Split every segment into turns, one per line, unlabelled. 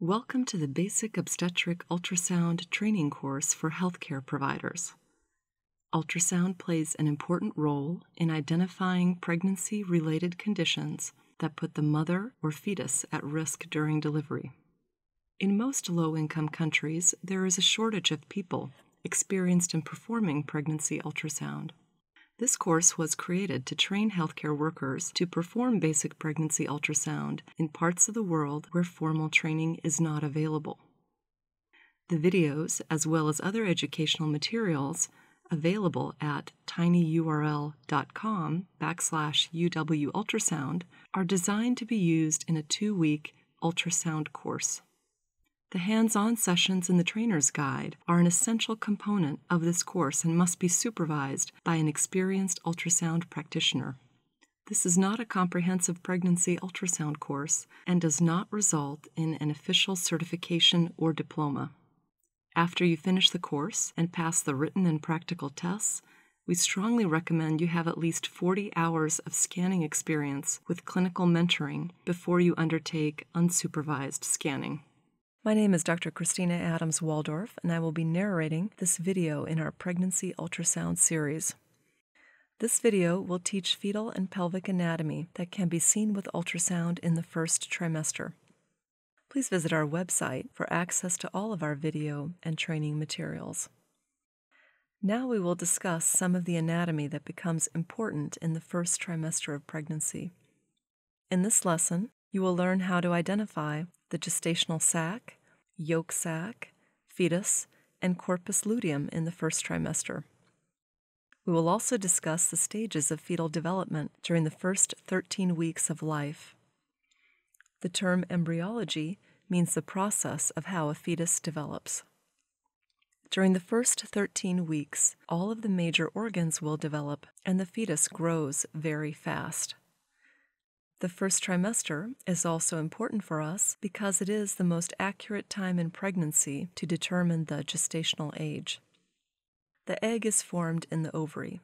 Welcome to the Basic Obstetric Ultrasound Training Course for Healthcare Providers. Ultrasound plays an important role in identifying pregnancy related conditions that put the mother or fetus at risk during delivery. In most low income countries, there is a shortage of people experienced in performing pregnancy ultrasound. This course was created to train healthcare workers to perform basic pregnancy ultrasound in parts of the world where formal training is not available. The videos, as well as other educational materials, available at tinyurl.com backslash UW ultrasound, are designed to be used in a two week ultrasound course. The hands on sessions in the trainer's guide are an essential component of this course and must be supervised by an experienced ultrasound practitioner. This is not a comprehensive pregnancy ultrasound course and does not result in an official certification or diploma. After you finish the course and pass the written and practical tests, we strongly recommend you have at least 40 hours of scanning experience with clinical mentoring before you undertake unsupervised scanning. My name is Dr. Kristina Adams Waldorf, and I will be narrating this video in our pregnancy ultrasound series. This video will teach fetal and pelvic anatomy that can be seen with ultrasound in the first trimester. Please visit our website for access to all of our video and training materials. Now we will discuss some of the anatomy that becomes important in the first trimester of pregnancy. In this lesson, you will learn how to identify the gestational sac, yolk sac, fetus, and corpus luteum in the first trimester. We will also discuss the stages of fetal development during the first 13 weeks of life. The term embryology means the process of how a fetus develops. During the first 13 weeks, all of the major organs will develop and the fetus grows very fast. The first trimester is also important for us because it is the most accurate time in pregnancy to determine the gestational age. The egg is formed in the ovary.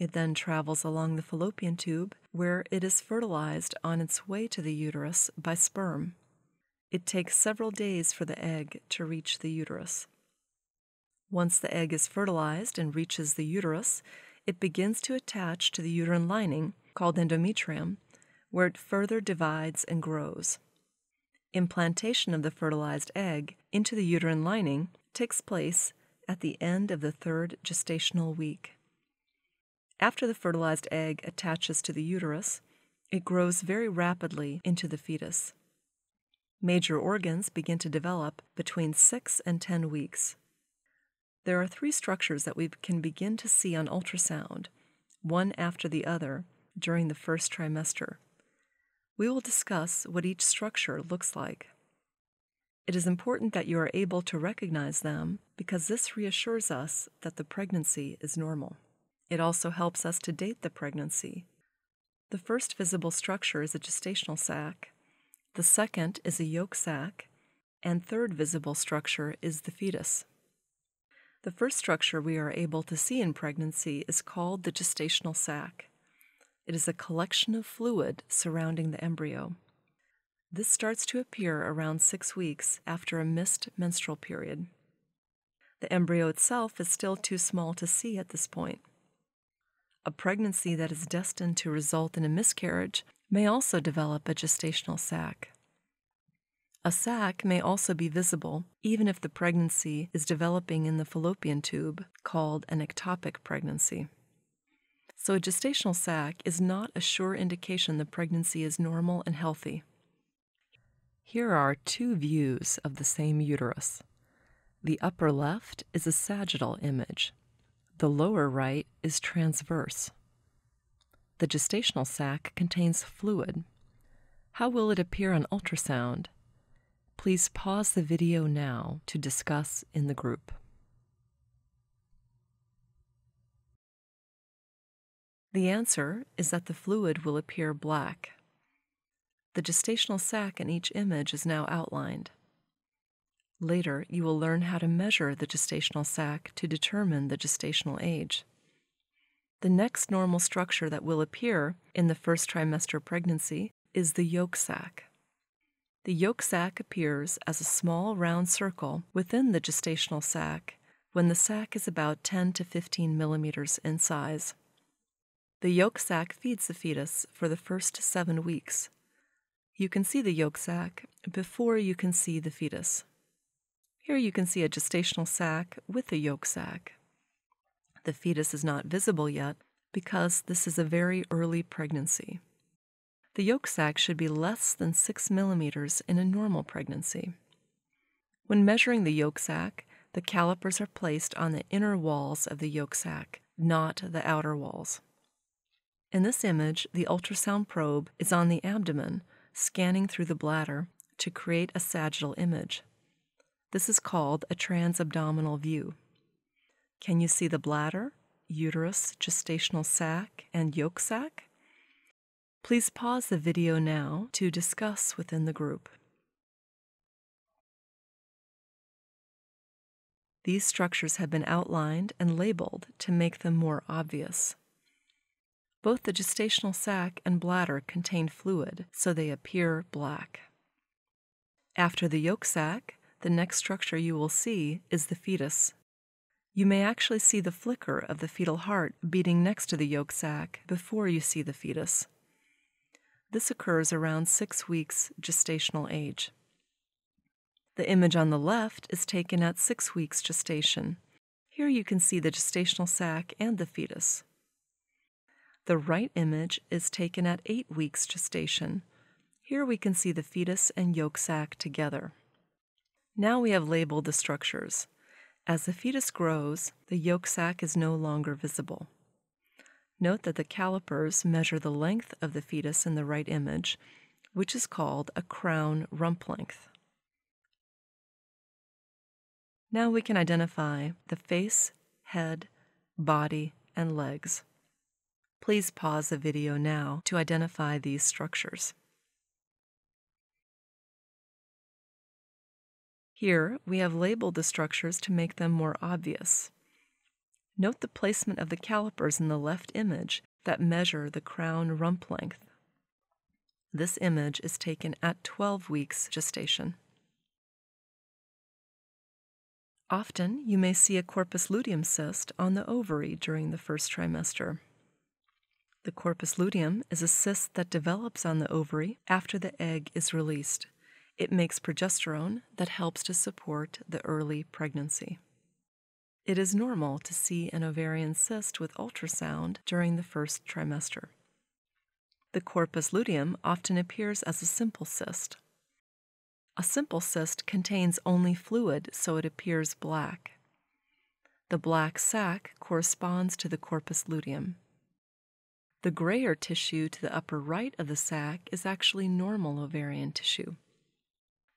It then travels along the fallopian tube where it is fertilized on its way to the uterus by sperm. It takes several days for the egg to reach the uterus. Once the egg is fertilized and reaches the uterus, it begins to attach to the uterine lining, called endometrium, where it further divides and grows. Implantation of the fertilized egg into the uterine lining takes place at the end of the third gestational week. After the fertilized egg attaches to the uterus, it grows very rapidly into the fetus. Major organs begin to develop between 6 and 10 weeks. There are three structures that we can begin to see on ultrasound, one after the other, during the first trimester. We will discuss what each structure looks like. It is important that you are able to recognize them because this reassures us that the pregnancy is normal. It also helps us to date the pregnancy. The first visible structure is a gestational sac, the second is a yolk sac, and third visible structure is the fetus. The first structure we are able to see in pregnancy is called the gestational sac. It is a collection of fluid surrounding the embryo. This starts to appear around six weeks after a missed menstrual period. The embryo itself is still too small to see at this point. A pregnancy that is destined to result in a miscarriage may also develop a gestational sac. A sac may also be visible even if the pregnancy is developing in the fallopian tube, called an ectopic pregnancy. So, a gestational sac is not a sure indication the pregnancy is normal and healthy. Here are two views of the same uterus. The upper left is a sagittal image, the lower right is transverse. The gestational sac contains fluid. How will it appear on ultrasound? Please pause the video now to discuss in the group. The answer is that the fluid will appear black. The gestational sac in each image is now outlined. Later, you will learn how to measure the gestational sac to determine the gestational age. The next normal structure that will appear in the first trimester pregnancy is the yolk sac. The yolk sac appears as a small round circle within the gestational sac when the sac is about 10 to 15 millimeters in size. The yolk sac feeds the fetus for the first seven weeks. You can see the yolk sac before you can see the fetus. Here you can see a gestational sac with a yolk sac. The fetus is not visible yet because this is a very early pregnancy. The yolk sac should be less than 6 millimeters in a normal pregnancy. When measuring the yolk sac, the calipers are placed on the inner walls of the yolk sac, not the outer walls. In this image, the ultrasound probe is on the abdomen, scanning through the bladder to create a sagittal image. This is called a transabdominal view. Can you see the bladder, uterus, gestational sac, and yolk sac? Please pause the video now to discuss within the group. These structures have been outlined and labeled to make them more obvious. Both the gestational sac and bladder contain fluid, so they appear black. After the yolk sac, the next structure you will see is the fetus. You may actually see the flicker of the fetal heart beating next to the yolk sac before you see the fetus. This occurs around six weeks gestational age. The image on the left is taken at six weeks gestation. Here you can see the gestational sac and the fetus. The right image is taken at eight weeks gestation. Here we can see the fetus and yolk sac together. Now we have labeled the structures. As the fetus grows, the yolk sac is no longer visible. Note that the calipers measure the length of the fetus in the right image, which is called a crown rump length. Now we can identify the face, head, body, and legs. Please pause the video now to identify these structures. Here, we have labeled the structures to make them more obvious. Note the placement of the calipers in the left image that measure the crown rump length. This image is taken at 12 weeks gestation. Often, you may see a corpus luteum cyst on the ovary during the first trimester. The corpus luteum is a cyst that develops on the ovary after the egg is released. It makes progesterone that helps to support the early pregnancy. It is normal to see an ovarian cyst with ultrasound during the first trimester. The corpus luteum often appears as a simple cyst. A simple cyst contains only fluid, so it appears black. The black sac corresponds to the corpus luteum. The grayer tissue to the upper right of the sac is actually normal ovarian tissue.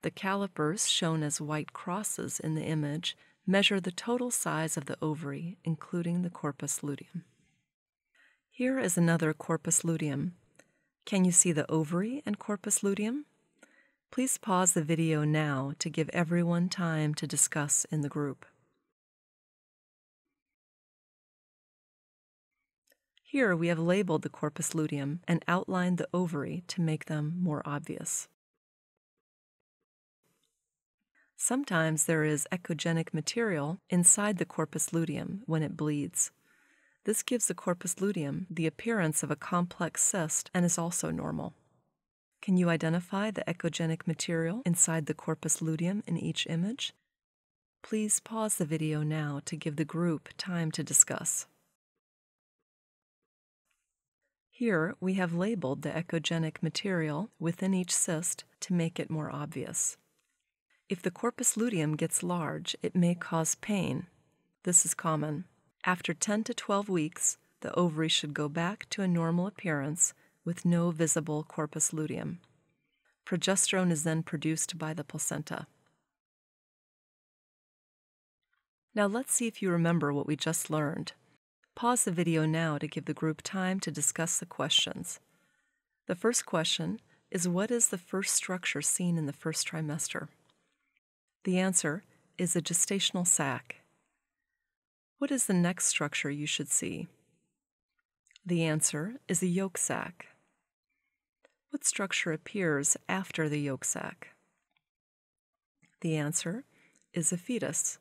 The calipers, shown as white crosses in the image, measure the total size of the ovary, including the corpus luteum. Here is another corpus luteum. Can you see the ovary and corpus luteum? Please pause the video now to give everyone time to discuss in the group. Here we have labeled the corpus luteum and outlined the ovary to make them more obvious. Sometimes there is echogenic material inside the corpus luteum when it bleeds. This gives the corpus luteum the appearance of a complex cyst and is also normal. Can you identify the echogenic material inside the corpus luteum in each image? Please pause the video now to give the group time to discuss. Here we have labeled the echogenic material within each cyst to make it more obvious. If the corpus luteum gets large, it may cause pain. This is common. After 10 to 12 weeks, the ovary should go back to a normal appearance with no visible corpus luteum. Progesterone is then produced by the placenta. Now let's see if you remember what we just learned. Pause the video now to give the group time to discuss the questions. The first question is What is the first structure seen in the first trimester? The answer is a gestational sac. What is the next structure you should see? The answer is a yolk sac. What structure appears after the yolk sac? The answer is a fetus.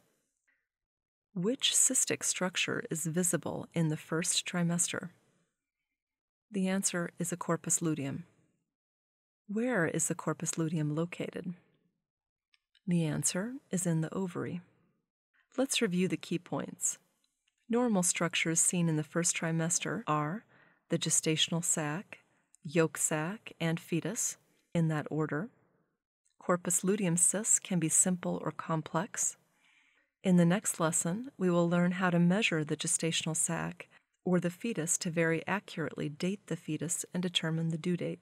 Which cystic structure is visible in the first trimester? The answer is a corpus luteum. Where is the corpus luteum located? The answer is in the ovary. Let's review the key points. Normal structures seen in the first trimester are the gestational sac, yolk sac, and fetus, in that order. Corpus luteum cysts can be simple or complex. In the next lesson, we will learn how to measure the gestational sac or the fetus to very accurately date the fetus and determine the due date.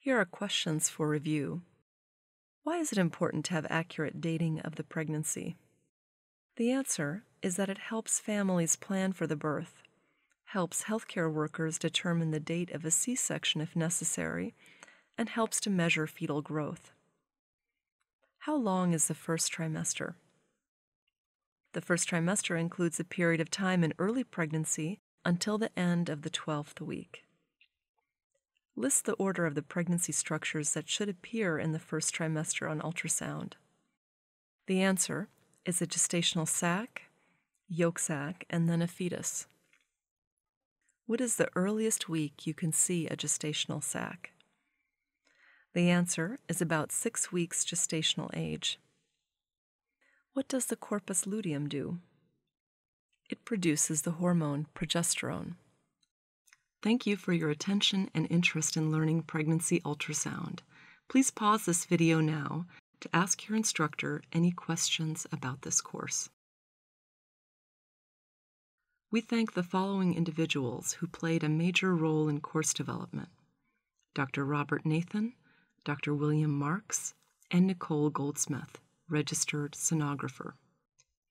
Here are questions for review. Why is it important to have accurate dating of the pregnancy? The answer is that it helps families plan for the birth, helps healthcare workers determine the date of a C section if necessary, and helps to measure fetal growth. How long is the first trimester? The first trimester includes a period of time in early pregnancy until the end of the 12th week. List the order of the pregnancy structures that should appear in the first trimester on ultrasound. The answer is a gestational sac, yolk sac, and then a fetus. What is the earliest week you can see a gestational sac? The answer is about six weeks gestational age. What does the corpus luteum do? It produces the hormone progesterone. Thank you for your attention and interest in learning pregnancy ultrasound. Please pause this video now to ask your instructor any questions about this course. We thank the following individuals who played a major role in course development Dr. Robert Nathan, Dr. William Marks, and Nicole Goldsmith, registered sonographer.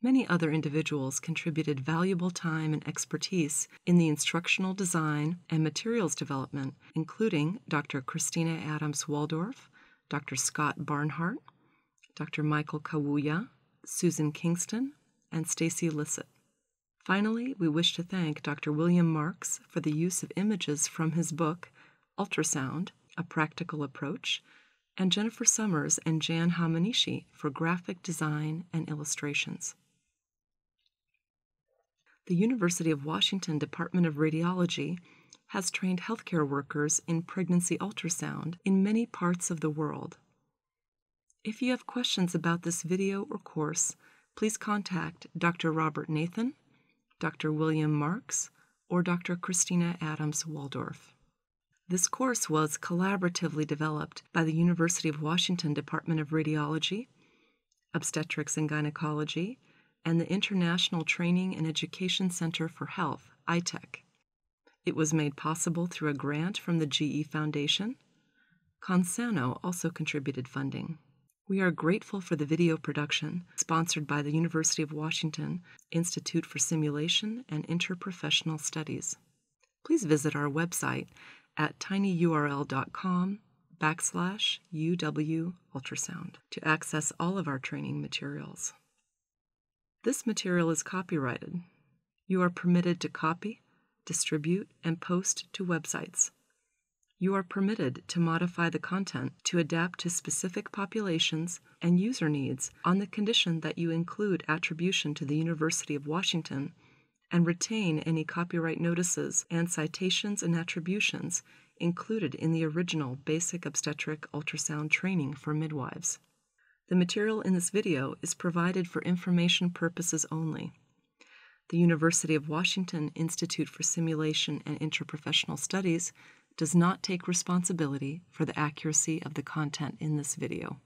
Many other individuals contributed valuable time and expertise in the instructional design and materials development, including Dr. Kristina Adams Waldorf, Dr. Scott Barnhart, Dr. Michael Kawooya, Susan Kingston, and Stacy Lissett. Finally, we wish to thank Dr. William Marks for the use of images from his book, Ultrasound A Practical Approach, and Jennifer Summers and Jan Hamanishi for graphic design and illustrations the University of Washington Department of Radiology has trained healthcare workers in pregnancy ultrasound in many parts of the world. If you have questions about this video or course, please contact Dr. Robert Nathan, Dr. William Marks, or Dr. Kristina Adams Waldorf. This course was collaboratively developed by the University of Washington Department of Radiology, Obstetrics and Gynecology, and the International Training and Education Center for Health, I-TECH. It was made possible through a grant from the GE Foundation. Consano also contributed funding. We are grateful for the video production sponsored by the University of Washington Institute for Simulation and Interprofessional Studies. Please visit our website at tinyurl.com backslash UW ultrasound to access all of our training materials. This material is copyrighted. You are permitted to copy, distribute, and post to websites. You are permitted to modify the content to adapt to specific populations and user needs on the condition that you include attribution to the University of Washington and retain any copyright notices and citations and attributions included in the original Basic Obstetric Ultrasound Training for Midwives. The material in this video is provided for information purposes only. The University of Washington Institute for Simulation and Interprofessional Studies does not take responsibility for the accuracy of the content in this video.